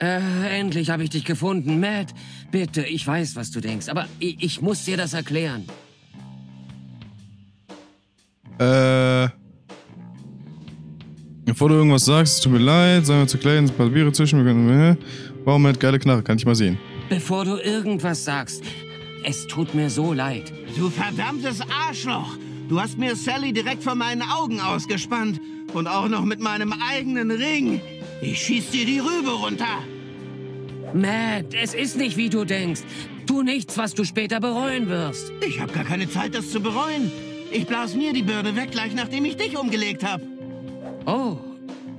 Äh, endlich habe ich dich gefunden. Matt, bitte, ich weiß, was du denkst, aber ich, ich muss dir das erklären. Äh. Bevor du irgendwas sagst, es tut mir leid, sagen wir zu klein, ein paar Biere zwischen, wir können. Warum mit geile Knarre, kann ich mal sehen. Bevor du irgendwas sagst, es tut mir so leid. Du verdammtes Arschloch! Du hast mir Sally direkt vor meinen Augen ausgespannt. Und auch noch mit meinem eigenen Ring. Ich schieß dir die Rübe runter. Matt, es ist nicht, wie du denkst. Tu nichts, was du später bereuen wirst. Ich habe gar keine Zeit, das zu bereuen. Ich blas mir die Birne weg, gleich nachdem ich dich umgelegt habe. Oh,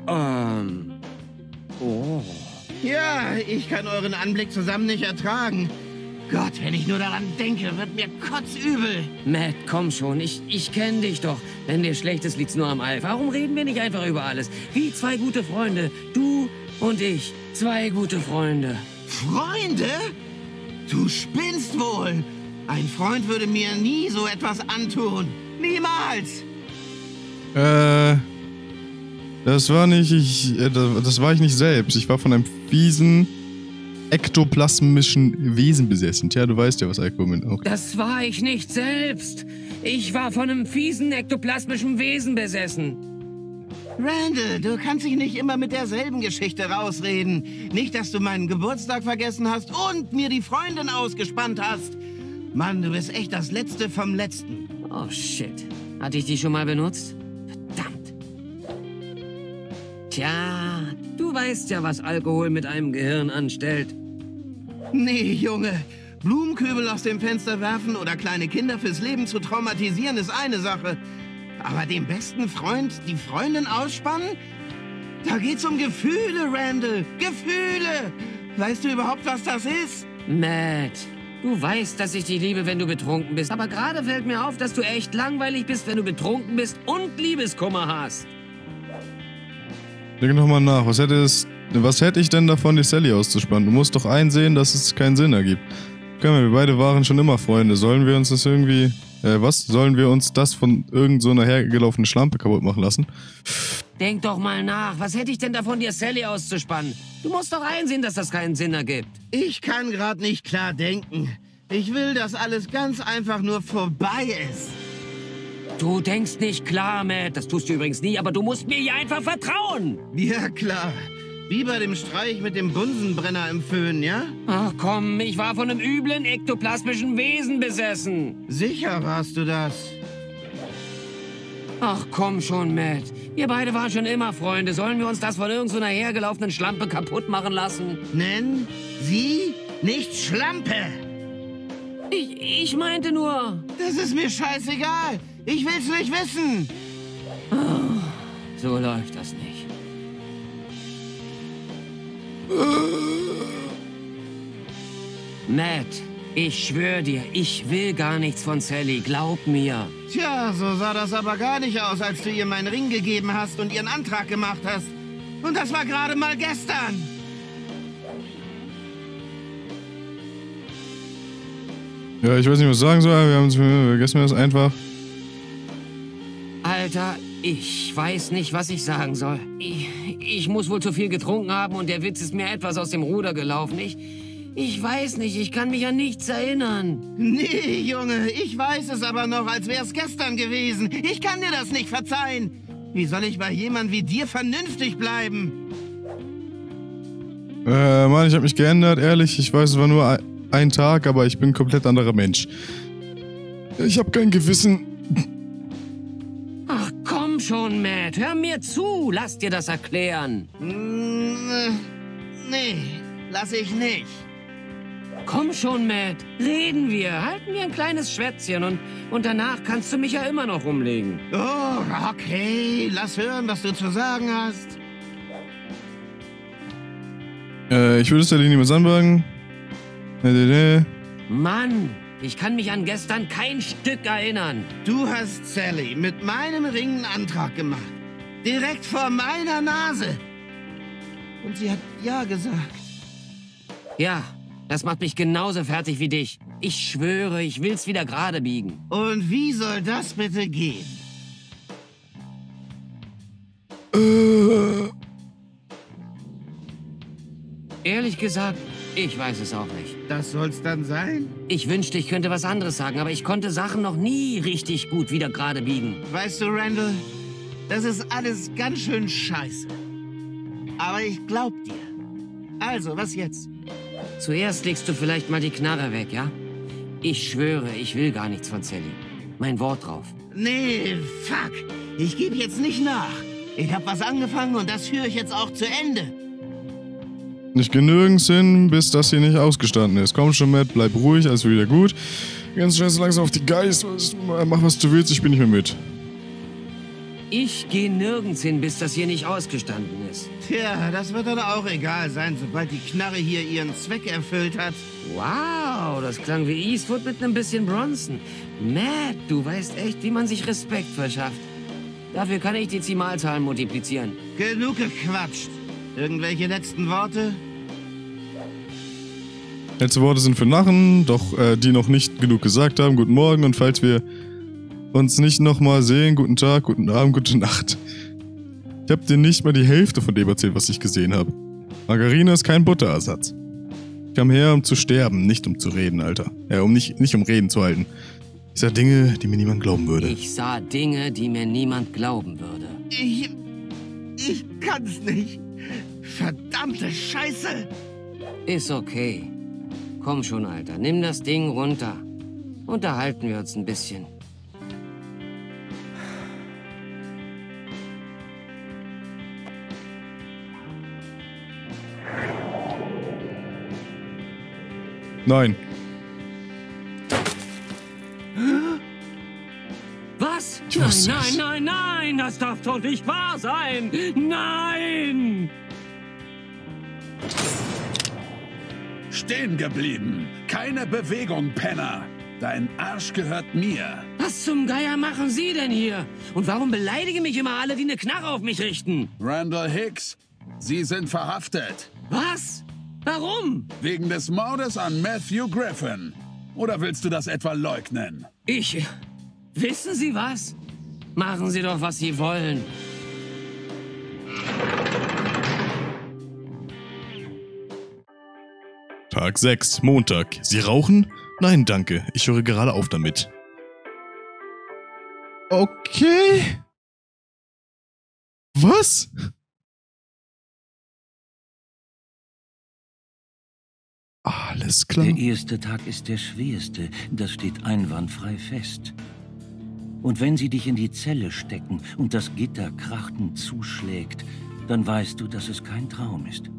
ähm, oh. Ja, ich kann euren Anblick zusammen nicht ertragen. Gott, wenn ich nur daran denke, wird mir kotzübel. Matt, komm schon, ich, ich kenne dich doch. Wenn dir schlecht ist, liegt's nur am Alf. Warum reden wir nicht einfach über alles? Wie zwei gute Freunde. Du und ich. Zwei gute Freunde. Freunde? Du spinnst wohl. Ein Freund würde mir nie so etwas antun. Niemals. Äh. Das war nicht ich. Äh, das war ich nicht selbst. Ich war von einem fiesen ektoplasmischen Wesen besessen. Tja, du weißt ja, was Alkohol auch. Das war ich nicht selbst. Ich war von einem fiesen ektoplasmischen Wesen besessen. Randall, du kannst dich nicht immer mit derselben Geschichte rausreden. Nicht, dass du meinen Geburtstag vergessen hast und mir die Freundin ausgespannt hast. Mann, du bist echt das Letzte vom Letzten. Oh, shit. Hatte ich die schon mal benutzt? Verdammt. Tja, du weißt ja, was Alkohol mit einem Gehirn anstellt. Nee, Junge. Blumenkübel aus dem Fenster werfen oder kleine Kinder fürs Leben zu traumatisieren ist eine Sache. Aber dem besten Freund die Freundin ausspannen? Da geht's um Gefühle, Randall. Gefühle. Weißt du überhaupt, was das ist? Matt, du weißt, dass ich dich liebe, wenn du betrunken bist. Aber gerade fällt mir auf, dass du echt langweilig bist, wenn du betrunken bist und Liebeskummer hast. Denke nochmal nach. Was hätte es was hätte ich denn davon, die Sally auszuspannen? Du musst doch einsehen, dass es keinen Sinn ergibt. Können wir, wir beide waren schon immer Freunde. Sollen wir uns das irgendwie. Äh, was? Sollen wir uns das von irgendeiner so hergelaufenen Schlampe kaputt machen lassen? Denk doch mal nach. Was hätte ich denn davon, dir Sally auszuspannen? Du musst doch einsehen, dass das keinen Sinn ergibt. Ich kann gerade nicht klar denken. Ich will, dass alles ganz einfach nur vorbei ist. Du denkst nicht klar, Matt. Das tust du übrigens nie, aber du musst mir hier einfach vertrauen. Ja, klar. Wie bei dem Streich mit dem Bunsenbrenner im Föhn, ja? Ach komm, ich war von einem üblen ektoplasmischen Wesen besessen. Sicher warst du das. Ach komm schon, Matt. Wir beide waren schon immer Freunde. Sollen wir uns das von irgendeiner so hergelaufenen Schlampe kaputt machen lassen? Nenn sie nicht Schlampe. Ich, ich meinte nur... Das ist mir scheißegal. Ich will's nicht wissen. Oh, so läuft das nicht. Matt, ich schwöre dir, ich will gar nichts von Sally, glaub mir. Tja, so sah das aber gar nicht aus, als du ihr meinen Ring gegeben hast und ihren Antrag gemacht hast. Und das war gerade mal gestern. Ja, ich weiß nicht, was ich sagen soll. Wir haben vergessen wir das einfach. Alter, ich weiß nicht, was ich sagen soll. Ich, ich, muss wohl zu viel getrunken haben und der Witz ist mir etwas aus dem Ruder gelaufen. Ich, ich weiß nicht, ich kann mich an nichts erinnern. Nee, Junge, ich weiß es aber noch, als wäre es gestern gewesen. Ich kann dir das nicht verzeihen. Wie soll ich bei jemand wie dir vernünftig bleiben? Äh, Mann, ich habe mich geändert, ehrlich. Ich weiß, es war nur ein Tag, aber ich bin ein komplett anderer Mensch. Ich habe kein Gewissen schon, Matt. Hör mir zu. Lass dir das erklären. Mm, nee, lass ich nicht. Komm schon, Matt. Reden wir. Halten wir ein kleines Schwätzchen und, und danach kannst du mich ja immer noch umlegen. Oh, okay. Lass hören, was du zu sagen hast. Äh, ich würde es der Linie mit anfangen. Mann, ich kann mich an gestern kein Stück erinnern. Du hast Sally mit meinem Ring einen Antrag gemacht. Direkt vor meiner Nase. Und sie hat Ja gesagt. Ja, das macht mich genauso fertig wie dich. Ich schwöre, ich will's wieder gerade biegen. Und wie soll das bitte gehen? Äh. Ehrlich gesagt, ich weiß es auch nicht. Das soll's dann sein? Ich wünschte, ich könnte was anderes sagen, aber ich konnte Sachen noch nie richtig gut wieder gerade biegen. Weißt du, Randall, das ist alles ganz schön scheiße. Aber ich glaub dir. Also, was jetzt? Zuerst legst du vielleicht mal die Knarre weg, ja? Ich schwöre, ich will gar nichts von Sally. Mein Wort drauf. Nee, fuck. Ich gebe jetzt nicht nach. Ich hab was angefangen und das führe ich jetzt auch zu Ende. Nicht genügend hin, bis das hier nicht ausgestanden ist. Komm schon, Matt, bleib ruhig, alles wird wieder gut. Ganz schnell so langsam auf die Geist. Mach, was du willst, ich bin nicht mehr mit. Ich gehe nirgends hin, bis das hier nicht ausgestanden ist. Tja, das wird dann auch egal sein, sobald die Knarre hier ihren Zweck erfüllt hat. Wow, das klang wie Eastwood mit einem bisschen Bronson. Matt, du weißt echt, wie man sich Respekt verschafft. Dafür kann ich die Zimalzahlen multiplizieren. Genug gequatscht. Irgendwelche letzten Worte? Letzte Worte sind für Narren, doch äh, die noch nicht genug gesagt haben. Guten Morgen und falls wir uns nicht nochmal sehen, guten Tag, guten Abend, gute Nacht. Ich hab dir nicht mal die Hälfte von dem erzählt, was ich gesehen habe. Margarine ist kein Butterersatz. Ich kam her, um zu sterben, nicht um zu reden, Alter. Ja, um nicht, nicht um Reden zu halten. Ich sah Dinge, die mir niemand glauben würde. Ich sah Dinge, die mir niemand glauben würde. Ich. Ich kann's nicht. Verdammte Scheiße! Ist okay. Komm schon, Alter, nimm das Ding runter. Unterhalten wir uns ein bisschen. Nein. Was? Nein, nein, nein, nein, das darf doch nicht wahr sein. Nein! Stehen geblieben. Keine Bewegung, Penner. Dein Arsch gehört mir. Was zum Geier machen Sie denn hier? Und warum beleidigen mich immer alle, die eine Knarre auf mich richten? Randall Hicks, Sie sind verhaftet. Was? Warum? Wegen des Mordes an Matthew Griffin. Oder willst du das etwa leugnen? Ich. Wissen Sie was? Machen Sie doch, was Sie wollen. Tag 6, Montag. Sie rauchen? Nein, danke. Ich höre gerade auf damit. Okay. Was? Alles klar. Der erste Tag ist der schwerste, das steht einwandfrei fest. Und wenn sie dich in die Zelle stecken und das Gitter krachtend zuschlägt, dann weißt du, dass es kein Traum ist.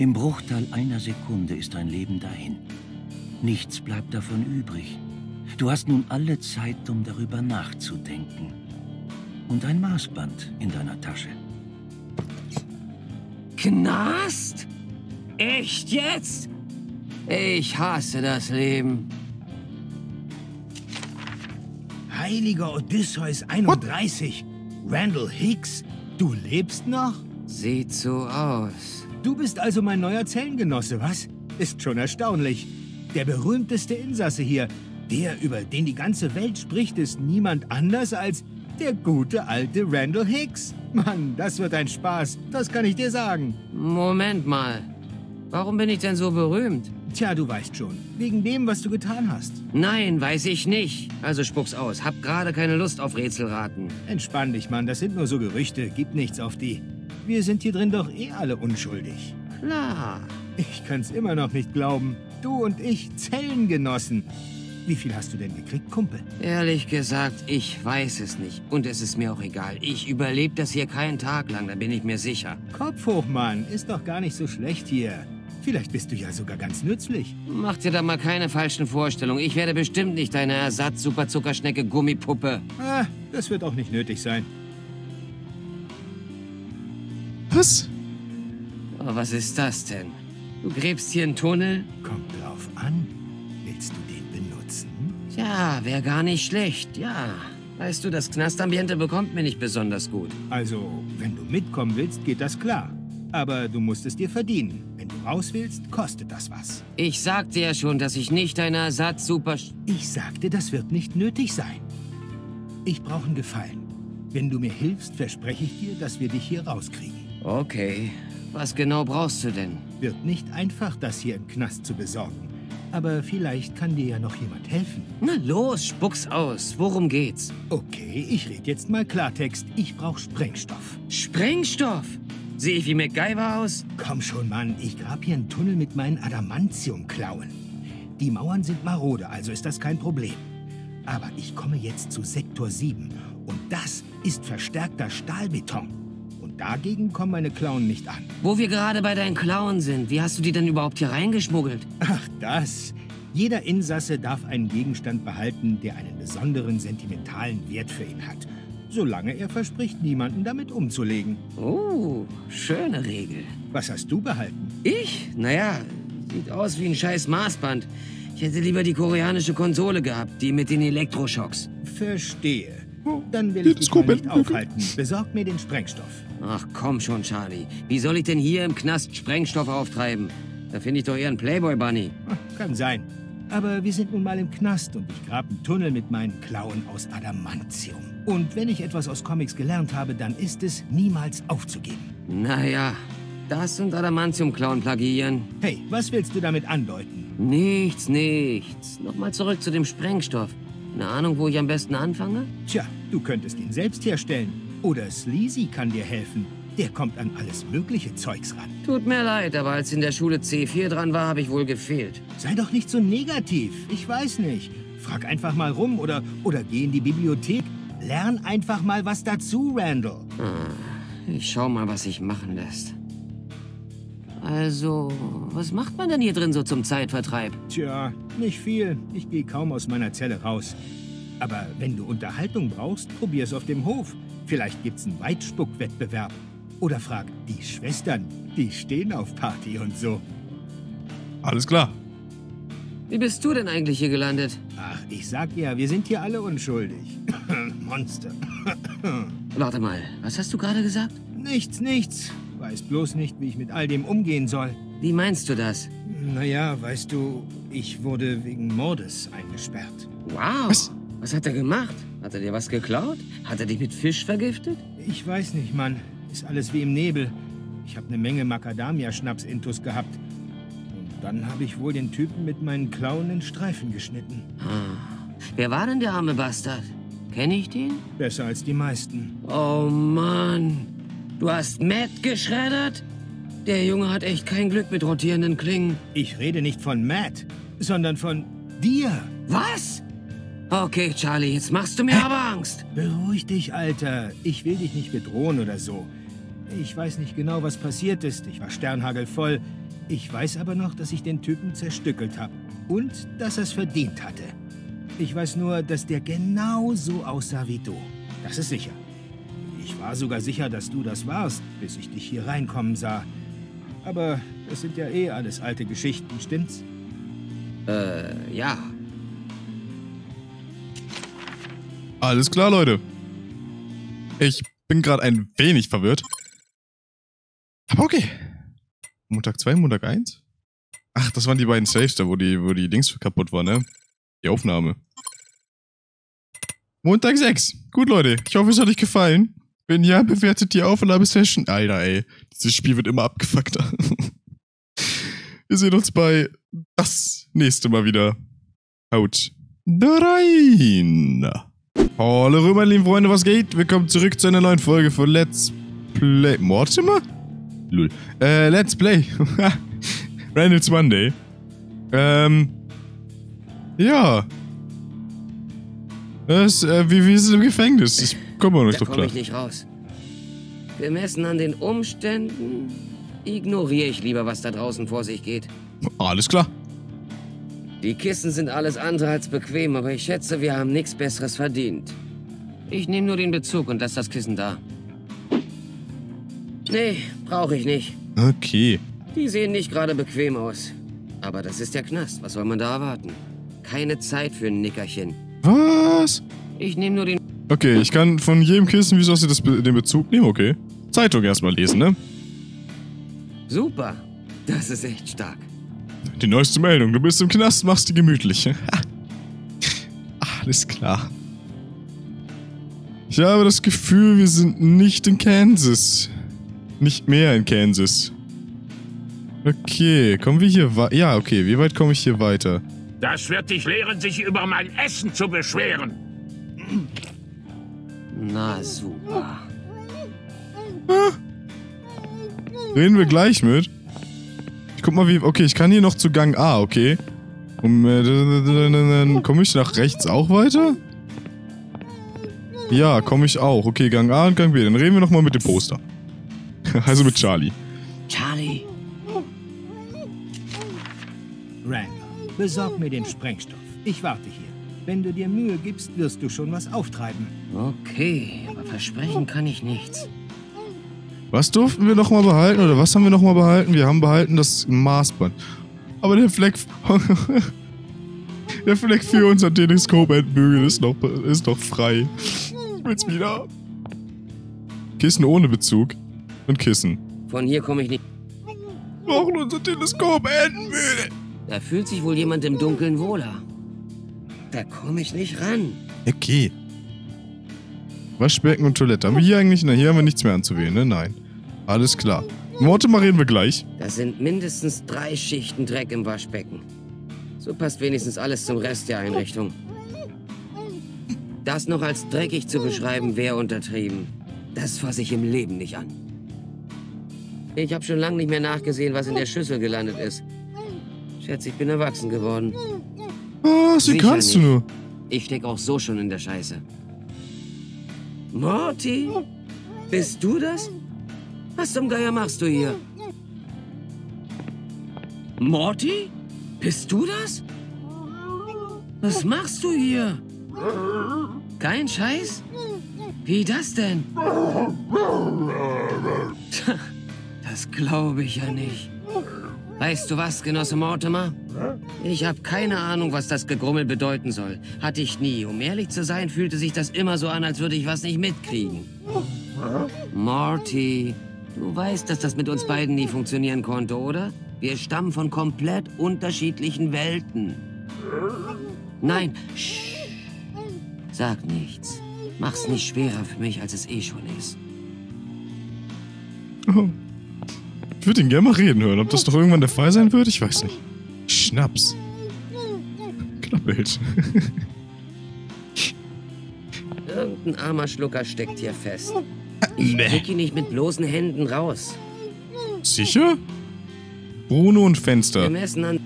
Im Bruchteil einer Sekunde ist dein Leben dahin. Nichts bleibt davon übrig. Du hast nun alle Zeit, um darüber nachzudenken. Und ein Maßband in deiner Tasche. Knast? Echt jetzt? Ich hasse das Leben. Heiliger Odysseus 31. Randall Hicks, du lebst noch? Sieht so aus. Du bist also mein neuer Zellengenosse, was? Ist schon erstaunlich. Der berühmteste Insasse hier, der, über den die ganze Welt spricht, ist niemand anders als der gute alte Randall Hicks. Mann, das wird ein Spaß, das kann ich dir sagen. Moment mal. Warum bin ich denn so berühmt? Tja, du weißt schon, wegen dem, was du getan hast. Nein, weiß ich nicht. Also spuck's aus. Hab gerade keine Lust auf Rätselraten. Entspann dich, Mann, das sind nur so Gerüchte, gib nichts auf die. Wir sind hier drin doch eh alle unschuldig. Klar. Ich kann's immer noch nicht glauben. Du und ich, Zellengenossen. Wie viel hast du denn gekriegt, Kumpel? Ehrlich gesagt, ich weiß es nicht. Und es ist mir auch egal. Ich überlebe das hier keinen Tag lang, da bin ich mir sicher. Kopf hoch, Mann. Ist doch gar nicht so schlecht hier. Vielleicht bist du ja sogar ganz nützlich. Mach dir da mal keine falschen Vorstellungen. Ich werde bestimmt nicht deine Ersatz-Superzuckerschnecke-Gummipuppe. Ah, das wird auch nicht nötig sein. Was? Oh, was ist das denn? Du gräbst hier einen Tunnel? Kommt drauf an. Willst du den benutzen? Ja, wäre gar nicht schlecht, ja. Weißt du, das Knastambiente bekommt mir nicht besonders gut. Also, wenn du mitkommen willst, geht das klar. Aber du musst es dir verdienen. Wenn du raus willst, kostet das was. Ich sagte ja schon, dass ich nicht deine Ersatz-Super... Ich sagte, das wird nicht nötig sein. Ich brauche einen Gefallen. Wenn du mir hilfst, verspreche ich dir, dass wir dich hier rauskriegen. Okay. Was genau brauchst du denn? Wird nicht einfach, das hier im Knast zu besorgen. Aber vielleicht kann dir ja noch jemand helfen. Na los, spuck's aus. Worum geht's? Okay, ich rede jetzt mal Klartext. Ich brauche Sprengstoff. Sprengstoff! Sehe ich wie MacGyver aus? Komm schon, Mann. Ich grab hier einen Tunnel mit meinen Adamantium-Klauen. Die Mauern sind marode, also ist das kein Problem. Aber ich komme jetzt zu Sektor 7 und das ist verstärkter Stahlbeton. Dagegen kommen meine Klauen nicht an. Wo wir gerade bei deinen Klauen sind, wie hast du die denn überhaupt hier reingeschmuggelt? Ach, das. Jeder Insasse darf einen Gegenstand behalten, der einen besonderen sentimentalen Wert für ihn hat. Solange er verspricht, niemanden damit umzulegen. Oh, schöne Regel. Was hast du behalten? Ich? Naja, sieht aus wie ein scheiß Maßband. Ich hätte lieber die koreanische Konsole gehabt, die mit den Elektroschocks. Verstehe. Dann will ich dich nicht aufhalten. Besorg mir den Sprengstoff. Ach komm schon, Charlie. Wie soll ich denn hier im Knast Sprengstoff auftreiben? Da finde ich doch eher einen Playboy-Bunny. Kann sein. Aber wir sind nun mal im Knast und ich grab einen Tunnel mit meinen Klauen aus Adamantium. Und wenn ich etwas aus Comics gelernt habe, dann ist es, niemals aufzugeben. Naja, das und Adamantium-Klauen plagieren. Hey, was willst du damit andeuten? Nichts, nichts. Nochmal zurück zu dem Sprengstoff. Eine Ahnung, wo ich am besten anfange? Tja, du könntest ihn selbst herstellen. Oder Sleazy kann dir helfen. Der kommt an alles mögliche Zeugs ran. Tut mir leid, aber als in der Schule C4 dran war, habe ich wohl gefehlt. Sei doch nicht so negativ. Ich weiß nicht. Frag einfach mal rum oder, oder geh in die Bibliothek. Lern einfach mal was dazu, Randall. Ich schau mal, was sich machen lässt. Also, was macht man denn hier drin so zum Zeitvertreib? Tja, nicht viel. Ich gehe kaum aus meiner Zelle raus. Aber wenn du Unterhaltung brauchst, probier's auf dem Hof. Vielleicht gibt's einen Weitspuckwettbewerb. Oder frag die Schwestern. Die stehen auf Party und so. Alles klar. Wie bist du denn eigentlich hier gelandet? Ach, ich sag ja, wir sind hier alle unschuldig. Monster. Warte mal, was hast du gerade gesagt? nichts, nichts. Weiß bloß nicht, wie ich mit all dem umgehen soll. Wie meinst du das? Naja, weißt du, ich wurde wegen Mordes eingesperrt. Wow. Was? Was hat er gemacht? Hat er dir was geklaut? Hat er dich mit Fisch vergiftet? Ich weiß nicht, Mann. Ist alles wie im Nebel. Ich habe eine Menge Macadamia-Schnaps-Intus gehabt. Und dann habe ich wohl den Typen mit meinen Klauen in Streifen geschnitten. Wer war denn der arme Bastard? Kenne ich den? Besser als die meisten. Oh Mann. Du hast Matt geschreddert? Der Junge hat echt kein Glück mit rotierenden Klingen. Ich rede nicht von Matt, sondern von dir. Was? Okay, Charlie, jetzt machst du mir aber Angst. Beruhig dich, Alter. Ich will dich nicht bedrohen oder so. Ich weiß nicht genau, was passiert ist. Ich war sternhagelvoll. Ich weiß aber noch, dass ich den Typen zerstückelt habe. Und dass er es verdient hatte. Ich weiß nur, dass der genau so aussah wie du. Das ist sicher. Ich war sogar sicher, dass du das warst, bis ich dich hier reinkommen sah. Aber das sind ja eh alles alte Geschichten, stimmt's? Äh, ja. Alles klar, Leute. Ich bin gerade ein wenig verwirrt. Aber okay. Montag 2, Montag 1? Ach, das waren die beiden Saves da, wo die, wo die Dings kaputt war, ne? Die Aufnahme. Montag 6. Gut, Leute. Ich hoffe, es hat euch gefallen. Wenn ja, bewertet die Aufnahmesession. Alter, ey. Dieses Spiel wird immer abgefuckter. Wir sehen uns bei das nächste Mal wieder. Haut rein. Hallo, meine lieben Freunde, was geht? Willkommen zurück zu einer neuen Folge von Let's Play. Mortimer? Lul. Äh, Let's Play. Reynolds Monday. Ähm. Ja. Das, äh, wir, wir sind im Gefängnis. Ich komme mal nicht Da drauf komme klar. ich nicht raus. Gemessen an den Umständen ignoriere ich lieber, was da draußen vor sich geht. Alles klar. Die Kissen sind alles andere als bequem, aber ich schätze, wir haben nichts Besseres verdient. Ich nehme nur den Bezug und lasse das Kissen da. Nee, brauche ich nicht. Okay. Die sehen nicht gerade bequem aus. Aber das ist der Knast. Was soll man da erwarten? Keine Zeit für ein Nickerchen. Was? Ich nehme nur den... Okay, ich kann von jedem Kissen, wie es aussieht, das, den Bezug nehmen, okay. Zeitung erstmal lesen, ne? Super. Das ist echt stark. Die neueste Meldung. Du bist im Knast, machst die gemütlich. Alles klar. Ich habe das Gefühl, wir sind nicht in Kansas. Nicht mehr in Kansas. Okay, kommen wir hier weiter? Ja, okay, wie weit komme ich hier weiter? Das wird dich lehren, sich über mein Essen zu beschweren. Na super. Reden wir gleich mit. Ich guck mal, wie. Okay, ich kann hier noch zu Gang A, okay. Um, äh, dann komme ich nach rechts auch weiter? Ja, komme ich auch. Okay, Gang A und Gang B. Dann reden wir nochmal mit dem Poster. also mit Charlie. Charlie, Randall, besorg mir den Sprengstoff. Ich warte hier. Wenn du dir Mühe gibst, wirst du schon was auftreiben. okay, aber versprechen kann ich nichts. Was durften wir nochmal behalten? Oder was haben wir nochmal behalten? Wir haben behalten das Maßband. Aber der Fleck. der Fleck für unser Teleskop-Endbügel ist noch, ist noch frei. Ich will's wieder. Kissen ohne Bezug. Und Kissen. Von hier komme ich nicht. Wir brauchen unser Teleskop-Entenbügel. Da fühlt sich wohl jemand im Dunkeln wohler. Da komme ich nicht ran. Okay. Waschbecken und Toilette. Haben wir hier eigentlich? Na, hier haben wir nichts mehr anzuwählen, ne? Nein. Alles klar. Mortimer reden wir gleich. Da sind mindestens drei Schichten Dreck im Waschbecken. So passt wenigstens alles zum Rest der Einrichtung. Das noch als dreckig zu beschreiben, wäre untertrieben. Das fasse ich im Leben nicht an. Ich habe schon lange nicht mehr nachgesehen, was in der Schüssel gelandet ist. Schätze, ich bin erwachsen geworden. Was? Wie Sicher kannst du nicht. nur? Ich steck auch so schon in der Scheiße. Morty? Bist du das? Was zum Geier machst du hier? Morty? Bist du das? Was machst du hier? Kein Scheiß? Wie das denn? Das glaube ich ja nicht. Weißt du was, Genosse Mortimer? Ich habe keine Ahnung, was das Gegrummel bedeuten soll. Hatte ich nie. Um ehrlich zu sein, fühlte sich das immer so an, als würde ich was nicht mitkriegen. Morty, du weißt, dass das mit uns beiden nie funktionieren konnte, oder? Wir stammen von komplett unterschiedlichen Welten. Nein, shh. Sag nichts. Mach's nicht schwerer für mich, als es eh schon ist. Ich würde ihn gerne mal reden hören. Ob das doch irgendwann der Fall sein wird, ich weiß nicht. Schnaps. Knappelt. Irgendein armer Schlucker steckt hier fest. Ich krieg ihn nicht mit bloßen Händen raus. Sicher? Bruno und Fenster. Gemessen an...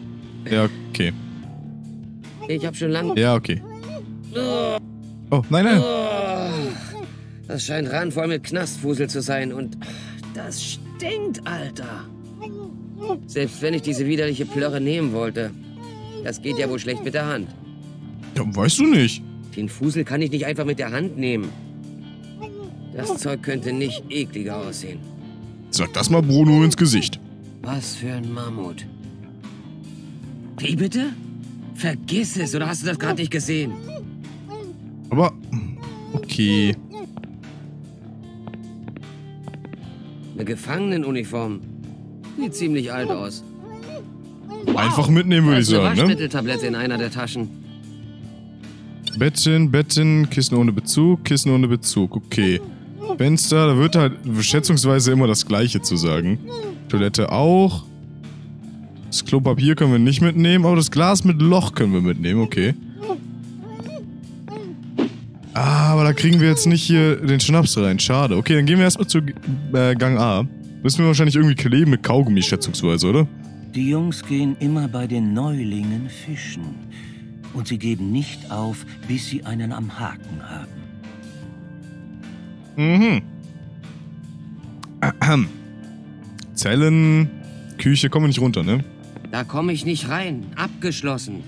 Ja, okay. Ich hab schon lange... Ja, okay. Oh, nein, nein. Oh, das scheint randvoll mit Knastfusel zu sein und das stinkt, Alter. Selbst wenn ich diese widerliche Plörre nehmen wollte, das geht ja wohl schlecht mit der Hand. Ja, weißt du nicht. Den Fusel kann ich nicht einfach mit der Hand nehmen. Das Zeug könnte nicht ekliger aussehen. Sag das mal Bruno ins Gesicht. Was für ein Mammut. Wie bitte? Vergiss es, oder hast du das gerade nicht gesehen? Aber, okay. Eine Gefangenenuniform. Sieht ziemlich alt aus. Einfach mitnehmen, würde ich Eine sagen, ne? Waschmitteltablette in einer der Taschen. Bettchen, Betten, Kissen ohne Bezug, Kissen ohne Bezug. Okay. Fenster, da wird halt schätzungsweise immer das Gleiche zu sagen. Toilette auch. Das Klopapier können wir nicht mitnehmen, aber das Glas mit Loch können wir mitnehmen, okay. Aber da kriegen wir jetzt nicht hier den Schnaps rein. Schade. Okay, dann gehen wir erstmal zu äh, Gang A. Müssen wir wahrscheinlich irgendwie kleben mit Kaugummi, schätzungsweise, oder? Die Jungs gehen immer bei den Neulingen fischen. Und sie geben nicht auf, bis sie einen am Haken haben. Mhm. Ahem. Zellen, Küche, kommen wir nicht runter, ne? Da komme ich nicht rein. Abgeschlossen.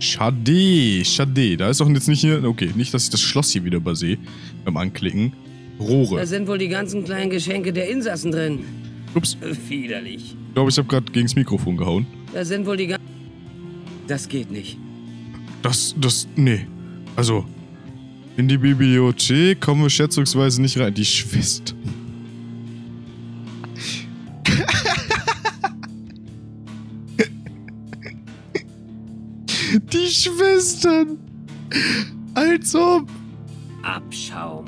Schade, schade. Da ist doch jetzt nicht hier. Okay, nicht, dass ich das Schloss hier wieder übersehe beim Anklicken. Da Rohre. sind wohl die ganzen kleinen Geschenke der Insassen drin. Ups, Widerlich. ich glaube, ich habe gerade gegens Mikrofon gehauen. Da sind wohl die ganzen... Das geht nicht. Das, das, nee. Also, in die Bibliothek kommen wir schätzungsweise nicht rein. Die Schwester. Schwestern. Als ob. Abschaum.